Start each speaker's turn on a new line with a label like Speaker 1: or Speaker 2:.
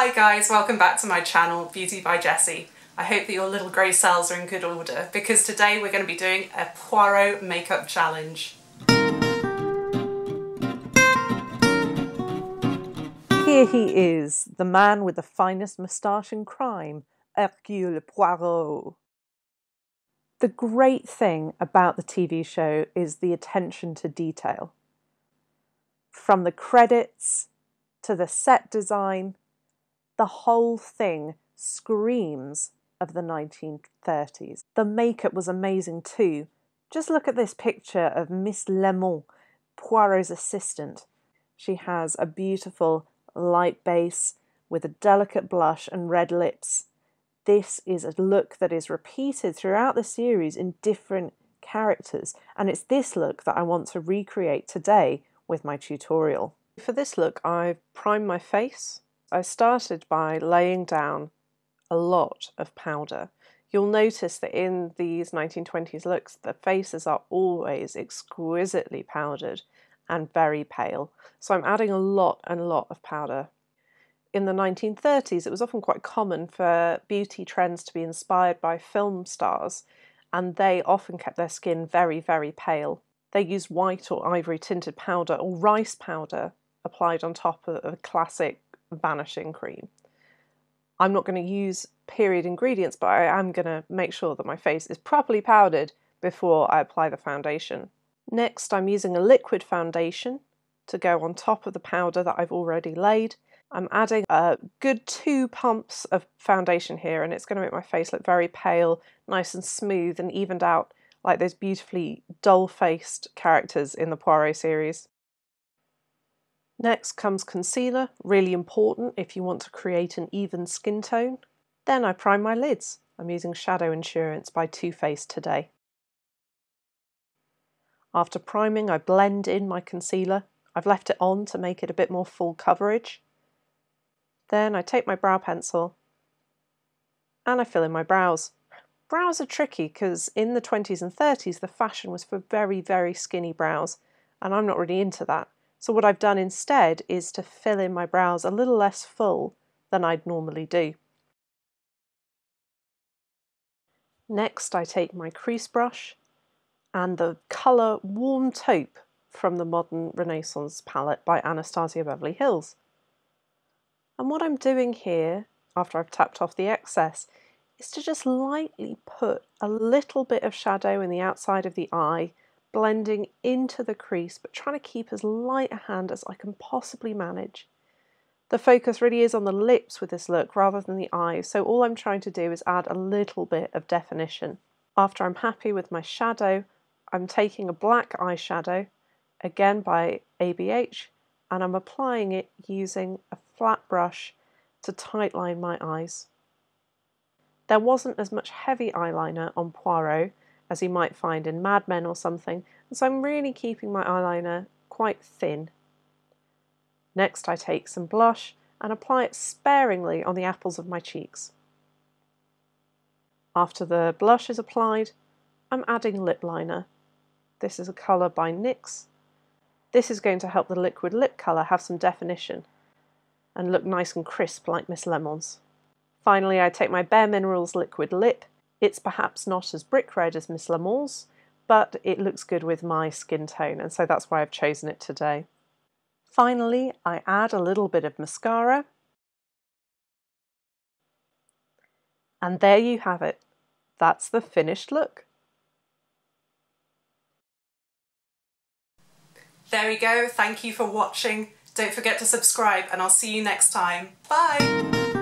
Speaker 1: Hi guys, welcome back to my channel, Beauty by Jessy. I hope that your little grey cells are in good order because today we're going to be doing a Poirot makeup challenge.
Speaker 2: Here he is, the man with the finest moustache in crime, Hercule Poirot. The great thing about the TV show is the attention to detail. From the credits to the set design, the whole thing screams of the 1930s. The makeup was amazing too. Just look at this picture of Miss Lemon, Poirot's assistant. She has a beautiful light base with a delicate blush and red lips. This is a look that is repeated throughout the series in different characters, and it's this look that I want to recreate today with my tutorial. For this look, I've primed my face I started by laying down a lot of powder. You'll notice that in these 1920s looks, the faces are always exquisitely powdered and very pale. So I'm adding a lot and a lot of powder. In the 1930s, it was often quite common for beauty trends to be inspired by film stars, and they often kept their skin very, very pale. They used white or ivory tinted powder or rice powder applied on top of a classic vanishing cream. I'm not going to use period ingredients, but I am going to make sure that my face is properly powdered before I apply the foundation. Next, I'm using a liquid foundation to go on top of the powder that I've already laid. I'm adding a good two pumps of foundation here and it's going to make my face look very pale, nice and smooth and evened out like those beautifully dull-faced characters in the Poirot series. Next comes concealer, really important if you want to create an even skin tone. Then I prime my lids. I'm using Shadow Insurance by Too Faced today. After priming, I blend in my concealer. I've left it on to make it a bit more full coverage. Then I take my brow pencil and I fill in my brows. Brows are tricky because in the 20s and 30s the fashion was for very, very skinny brows and I'm not really into that. So what I've done instead is to fill in my brows a little less full than I'd normally do. Next I take my crease brush and the colour Warm Taupe from the Modern Renaissance palette by Anastasia Beverly Hills. And what I'm doing here, after I've tapped off the excess, is to just lightly put a little bit of shadow in the outside of the eye blending into the crease but trying to keep as light a hand as I can possibly manage. The focus really is on the lips with this look rather than the eyes, so all I'm trying to do is add a little bit of definition. After I'm happy with my shadow, I'm taking a black eyeshadow, again by ABH, and I'm applying it using a flat brush to tightline my eyes. There wasn't as much heavy eyeliner on Poirot, as you might find in Mad Men or something, and so I'm really keeping my eyeliner quite thin. Next I take some blush and apply it sparingly on the apples of my cheeks. After the blush is applied, I'm adding lip liner. This is a colour by NYX. This is going to help the liquid lip colour have some definition and look nice and crisp like Miss Lemon's. Finally, I take my Bare Minerals liquid lip it's perhaps not as brick red as Miss Lemon's, but it looks good with my skin tone, and so that's why I've chosen it today. Finally, I add a little bit of mascara. And there you have it. That's the finished look.
Speaker 1: There we go. Thank you for watching. Don't forget to subscribe and I'll see you next time. Bye!